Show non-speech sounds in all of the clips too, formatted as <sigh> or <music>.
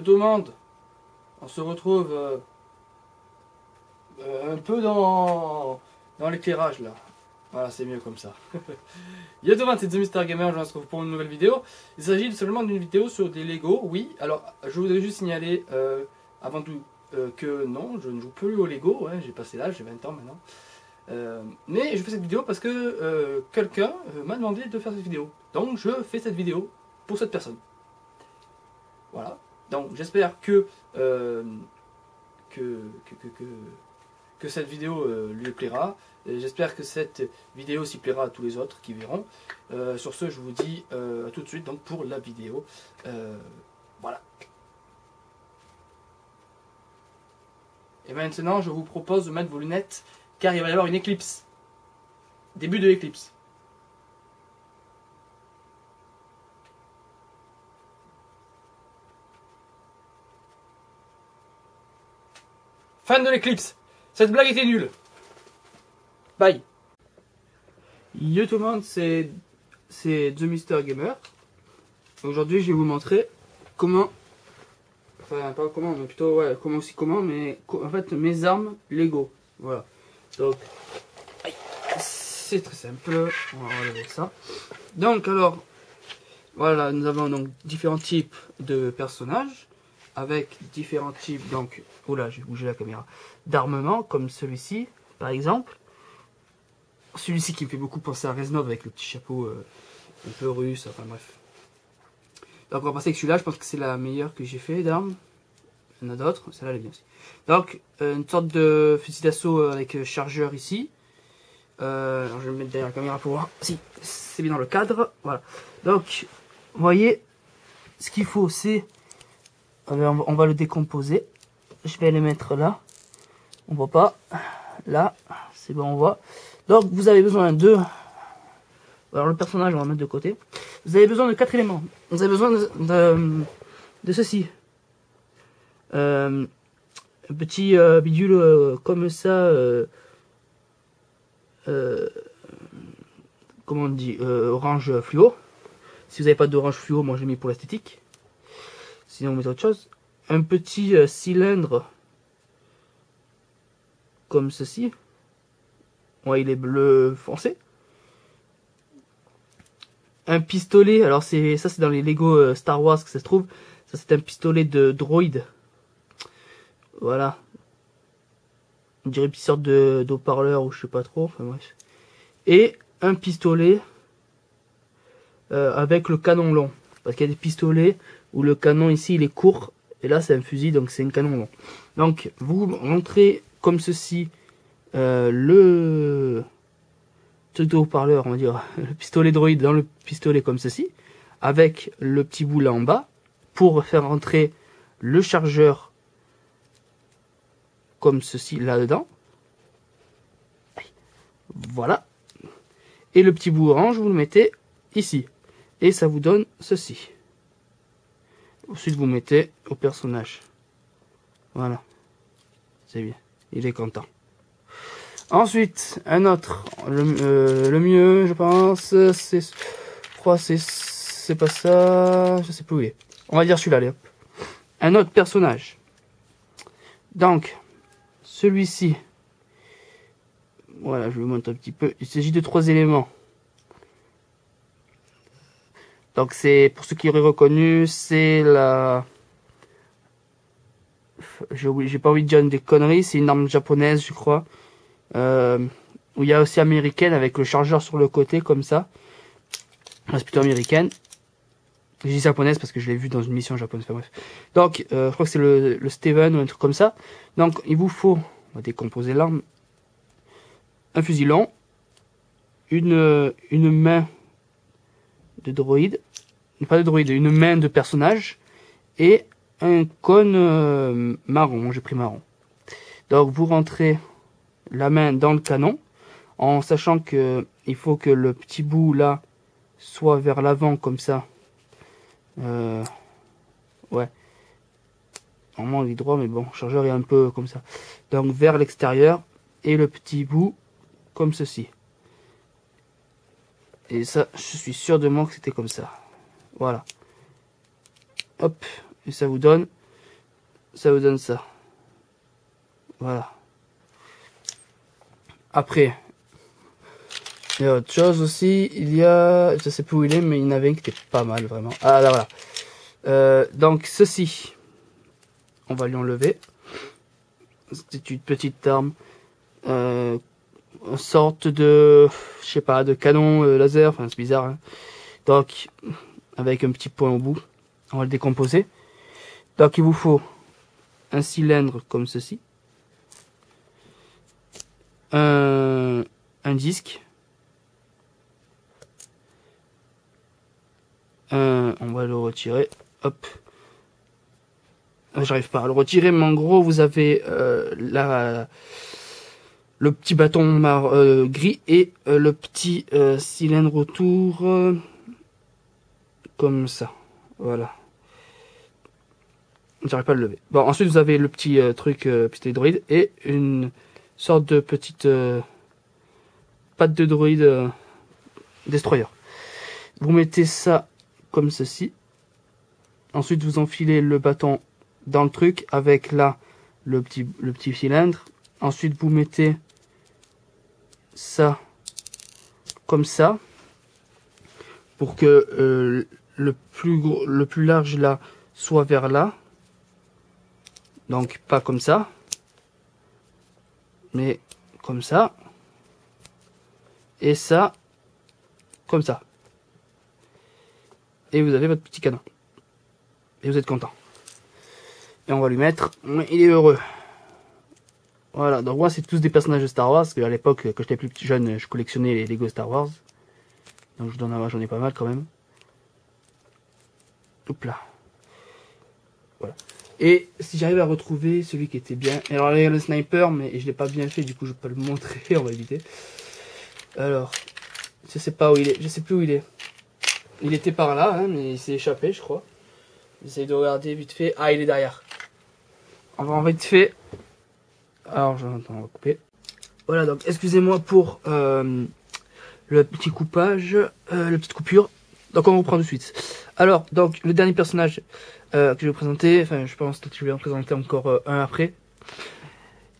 demande, on se retrouve euh, euh, un peu dans, l'éclairage là. Voilà, c'est mieux comme ça. <laughs> Yo tout le monde, c'est The Mister Gamer, je vous retrouve pour une nouvelle vidéo. Il s'agit seulement d'une vidéo sur des Lego, oui. Alors, je voudrais juste signaler, euh, avant tout, que non, je ne joue plus au Lego, j'ai passé l'âge, j'ai 20 ans maintenant. mais je fais cette vidéo parce que quelqu'un m'a demandé de faire cette vidéo. Donc je fais cette vidéo pour cette personne. Voilà. Donc j'espère que, euh, cette vidéo euh, lui plaira. J'espère que cette vidéo aussi plaira à tous les autres qui verront. Euh, sur ce, je vous dis à tout de suite donc pour la vidéo. voilà. Et maintenant, je vous propose de mettre vos lunettes car il va y avoir une éclipse. Début de l'éclipse. Fin de l'éclipse. Cette blague était nulle. Bye. Yo tout le monde, c'est c'est The Mister Gamer. Aujourd'hui, je vais vous montrer comment enfin pas comment, mais plutôt ouais, comment aussi comment mais en fait mes armes Lego. Voilà. Donc c'est très simple. On va relever ça. Donc alors voilà, nous avons donc différents types de personnages avec différents types, donc, oula, j'ai bougé la caméra, d'armement, comme celui-ci, par exemple. Celui-ci qui me fait beaucoup penser à Reznov avec le petit chapeau euh, un peu russe, enfin bref. Donc on va passer avec celui-là, je pense que c'est la meilleure que j'ai fait d'armes. Il y en a d'autres, celle-là elle est bien aussi. Donc, euh, une sorte de fusil d'assaut euh, avec chargeur ici. je vais me mettre derrière la caméra pour voir si c'est bien dans le cadre. Voilà. Donc, vous voyez, ce qu'il faut c'est on va le décomposer. Je vais les mettre là. On voit pas. Là, c'est bon, on voit. Donc, vous avez besoin de... Alors, le personnage, on va mettre de côté. Vous avez besoin de quatre éléments. Vous avez besoin de, de, ceci. Euh, un petit euh, bidule euh, comme ça. comment on dit Orange fluo. Si vous n'avez pas d'orange fluo, moi j'ai mis pour l'esthétique. Sinon, on autre chose. Un petit euh, cylindre comme ceci. Ouais, il est bleu foncé. Un pistolet, alors c'est ça c'est dans les Lego euh, Star Wars que ça se trouve. Ça c'est un pistolet de droïde. Voilà. On dirait une sorte de d'eau-parleur ou je sais pas trop. Enfin bref. Et un pistolet euh, avec le canon long. Parce qu'il y a des pistolets où le canon ici il est court et là c'est un fusil donc c'est un canon. Donc vous rentrez comme ceci euh, le truc de haut-parleur, on va dire <laughs> le pistolet droïde dans le pistolet comme ceci avec le petit bout là en bas pour faire rentrer le chargeur comme ceci là-dedans. Voilà. Et le petit bout orange, vous le mettez ici. Et ça vous donne ceci. Ensuite, vous mettez au personnage. Voilà. C'est bien. Il est content. Ensuite, un autre. Le, euh, mieux, je pense, c'est... Je crois c'est... C'est pas ça... Je sais plus où il est. On va dire celui-là, allez. Un autre personnage. Donc, celui-ci. Voilà, je vous montre un petit peu. Il s'agit de trois éléments. Donc c'est, pour ceux qui auraient reconnu, c'est la... J'ai pas envie de dire des conneries, c'est une arme japonaise, je crois. Euh, où il y a aussi américaine avec le chargeur sur le côté, comme ça. C'est plutôt américaine. Je dis japonaise parce que je l'ai vu dans une mission japonaise. Enfin, bref. Donc, euh, je crois que c'est le, le Steven ou un truc comme ça. Donc, il vous faut, on va décomposer l'arme, un fusil long, une, une main de droïde, pas de droïde, une main de personnage et un cône euh, marron, j'ai pris marron. Donc vous rentrez la main dans le canon en sachant que il faut que le petit bout là soit vers l'avant comme ça. Euh, ouais. Normalement il est droit mais bon, le chargeur est un peu comme ça. Donc vers l'extérieur et le petit bout comme ceci. Et ça, je suis sûr de moi que c'était comme ça. Voilà. Hop. Et ça vous donne ça vous donne ça. Voilà. Après, il y a autre chose aussi. Il y a, je sais plus où il est, mais il y en avait un qui était pas mal vraiment. Ah là voilà. Euh, donc ceci, on va lui enlever. C'est une petite arme, euh, sorte de, je sais pas, de canon euh, laser. Enfin c'est bizarre. Hein. Donc avec un petit point au bout, on va le décomposer. Donc il vous faut un cylindre comme ceci, un, un disque, un, on va le retirer, hop, ah, j'arrive pas à le retirer, mais en gros vous avez euh, la, le petit bâton euh, gris et euh, le petit cylindre autour, comme ça, voilà. J'arrive pas à le lever. Bon, ensuite vous avez le petit euh, truc euh, petit droïde et une sorte de petite euh, patte de droïde euh, destroyer. Vous mettez ça comme ceci. Ensuite vous enfilez le bâton dans le truc avec là le petit le petit cylindre. Ensuite vous mettez ça comme ça pour que euh, le plus gros, le plus large là soit vers là donc pas comme ça, mais comme ça. Et ça, comme ça. Et vous avez votre petit canon. Et vous êtes content. Et on va lui mettre, il est heureux. Voilà, donc moi c'est tous des personnages de Star Wars, parce qu'à l'époque, quand j'étais plus petit jeune, je collectionnais les Lego Star Wars. Donc je donne j'en ai pas mal quand même. Hop là. Voilà. Et si j'arrive à retrouver celui qui était bien. Alors là, il y a le sniper, mais je l'ai pas bien fait, du coup je peux le <laughs> montrer, on va éviter. Alors, je sais pas où il est, je sais plus où il est. Il était par là, hein, mais il s'est échappé, je crois. J'essaye de regarder vite fait. Ah, il est derrière. On va en vite fait. Alors, j'entends, on va couper. Voilà, donc excusez-moi pour euh, le petit coupage, euh, la petite coupure. Donc on reprend de suite. Alors, donc le dernier personnage euh, que je vais vous présenter, enfin je pense que je vais en présenter encore euh, un après.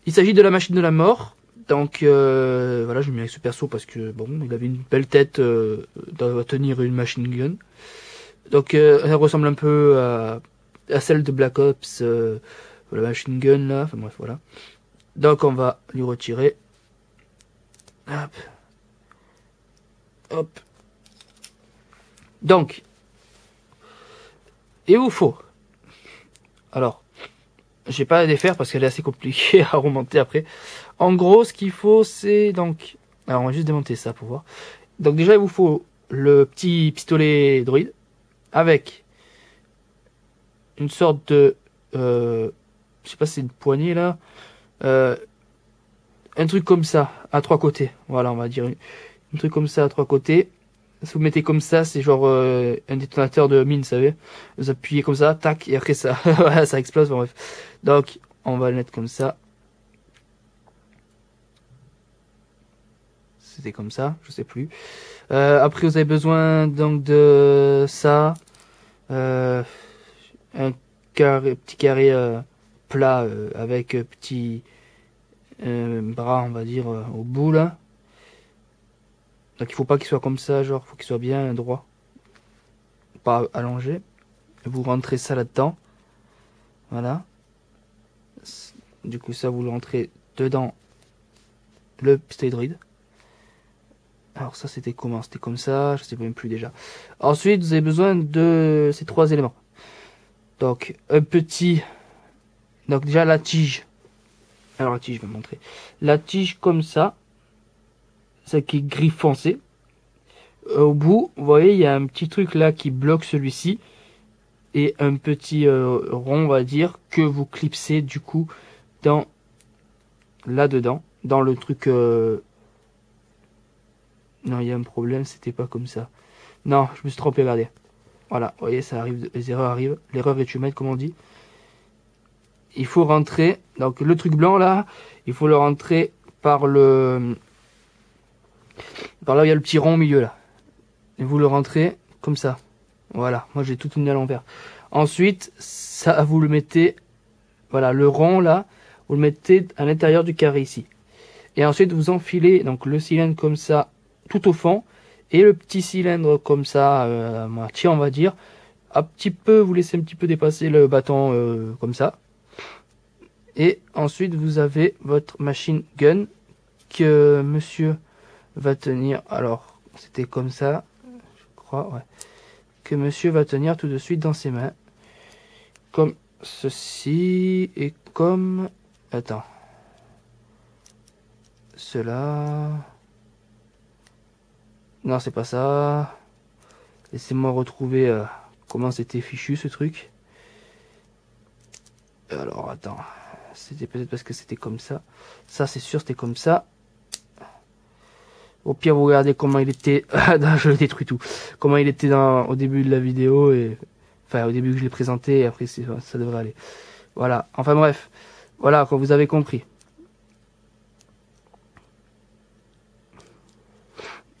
Il s'agit de la machine de la mort. Donc euh, voilà, je mets avec ce perso parce que bon, il avait une belle tête euh, de tenir une machine gun. Donc euh, elle ressemble un peu à, à celle de Black Ops, euh, la machine gun là. Enfin bref, voilà. Donc on va lui retirer. Hop. Hop. Donc, et où faut Alors, j'ai pas à défaire parce qu'elle est assez compliquée <laughs> à remonter après. En gros, ce qu'il faut, c'est donc... Alors, on va juste démonter ça pour voir. Donc déjà, il vous faut le petit pistolet droïde avec une sorte de... Euh, je sais pas si c'est une poignée là. Euh, un truc comme ça, à trois côtés. Voilà, on va dire un truc comme ça à trois côtés si vous mettez comme ça, c'est genre euh, un détonateur de mine, vous savez. Vous appuyez comme ça, tac, et après ça, <laughs> ça explose. Bon, bref. Donc, on va le mettre comme ça. C'était comme ça, je sais plus. Euh, après, vous avez besoin donc de ça, euh, un carré, petit carré euh, plat euh, avec petit bras, on va dire, au bout là. Donc il faut pas qu'il soit comme ça, genre, faut qu'il soit bien droit. Pas allongé. Vous rentrez ça là-dedans. Voilà. Du coup, ça, vous le rentrez dedans le pistolet droïde. Alors ça, c'était comment? C'était comme ça, je sais même plus déjà. Ensuite, vous avez besoin de ces trois éléments. Donc, un petit... Donc déjà, la tige. Alors la tige, je vais montrer. La tige comme ça ça qui est gris foncé. Au bout, vous voyez, il y a un petit truc là qui bloque celui-ci. Et un petit euh, rond, on va dire, que vous clipsez du coup dans là-dedans. Dans le truc... Euh... Non, il y a un problème, c'était pas comme ça. Non, je me suis trompé, regardez. Voilà, vous voyez, ça arrive, les erreurs arrivent. L'erreur est humaine, comme on dit. Il faut rentrer, donc le truc blanc là, il faut le rentrer par le par là, il y a le petit rond au milieu, là. Et vous le rentrez comme ça. Voilà. Moi, j'ai tout une à l'envers. Ensuite, ça, vous le mettez Voilà, le rond là, vous le mettez à l'intérieur du carré ici. Et ensuite, vous enfilez donc le cylindre comme ça, tout au fond. Et le petit cylindre comme ça, euh, moitié on va dire. Un petit peu, vous laissez un petit peu dépasser le bâton euh, comme ça. Et ensuite, vous avez votre machine gun que monsieur va tenir. Alors, c'était comme ça, je crois, ouais. Que monsieur va tenir tout de suite dans ses mains. Comme ceci et comme... Attends. Cela... Non, c'est pas ça. Laissez-moi retrouver euh, comment c'était fichu ce truc. Alors, attends. C'était peut-être parce que c'était comme ça. Ça, c'est sûr, c'était comme ça. Au pire, vous regardez comment il était. <laughs> je le détruis tout. Comment il était dans, au début de la vidéo enfin au début que je l'ai présenté et après ça devrait aller. Voilà. Enfin bref. Voilà, quand vous avez compris.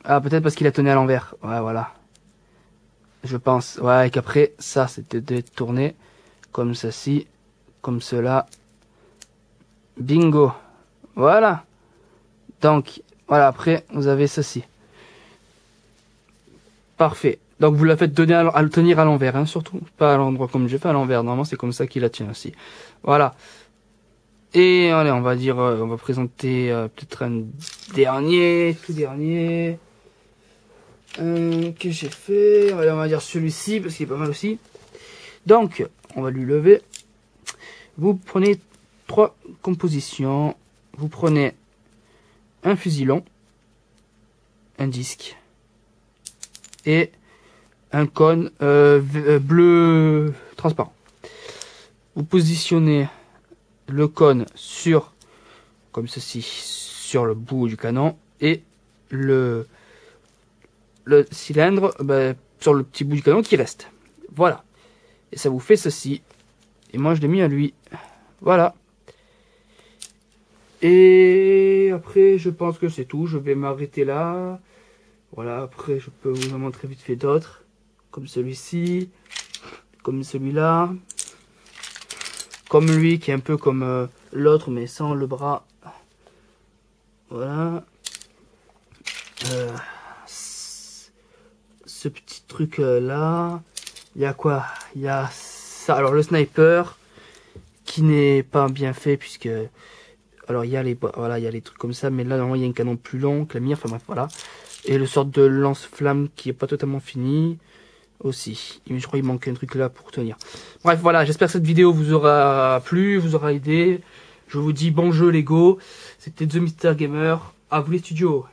Ah, peut-être parce qu'il a tenu à l'envers. Ouais, voilà. Je pense. Ouais, et qu'après, ça, c'était de tourner comme ceci, comme cela. Bingo. Voilà. Donc, voilà, après, vous avez ceci. Parfait. Donc, vous la faites donner à, le tenir à l'envers, hein, surtout. Pas à l'endroit comme j'ai fait à l'envers. Normalement, c'est comme ça qu'il la tient aussi. Voilà. Et allez, on va dire, euh, on va présenter euh, peut-être un dernier, tout dernier. Euh, que j'ai fait. Allez, on va dire celui-ci, parce qu'il est pas mal aussi. Donc, on va lui lever. Vous prenez trois compositions. Vous prenez un fusil long, un disque et un cône euh, euh, bleu transparent. Vous positionnez le cône sur, comme ceci, sur le bout du canon et le, le cylindre ben, sur le petit bout du canon qui reste. Voilà. Et ça vous fait ceci. Et moi je l'ai mis à lui. Voilà. Et après, je pense que c'est tout. Je vais m'arrêter là. Voilà, après, je peux vous en montrer vite fait d'autres. Comme celui-ci. Comme celui-là. Comme lui, qui est un peu comme euh, l'autre, mais sans le bras. Voilà. Euh, ce petit truc euh. Il y a quoi? Il y a ça. Alors, le sniper, qui n'est pas bien fait, puisque alors il y a les voilà, il y a les trucs comme ça, mais là normalement il y a un canon plus long que la mire, enfin bref, voilà. Et le sort de lance-flamme qui est pas totalement fini aussi. Je crois qu'il manque un truc là pour tenir. Bref, voilà, j'espère que cette vidéo vous aura plu, vous aura aidé. Je vous dis bon jeu Lego. C'était The Mister Gamer. À vous les studios.